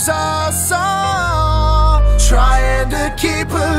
times I saw trying to keep her.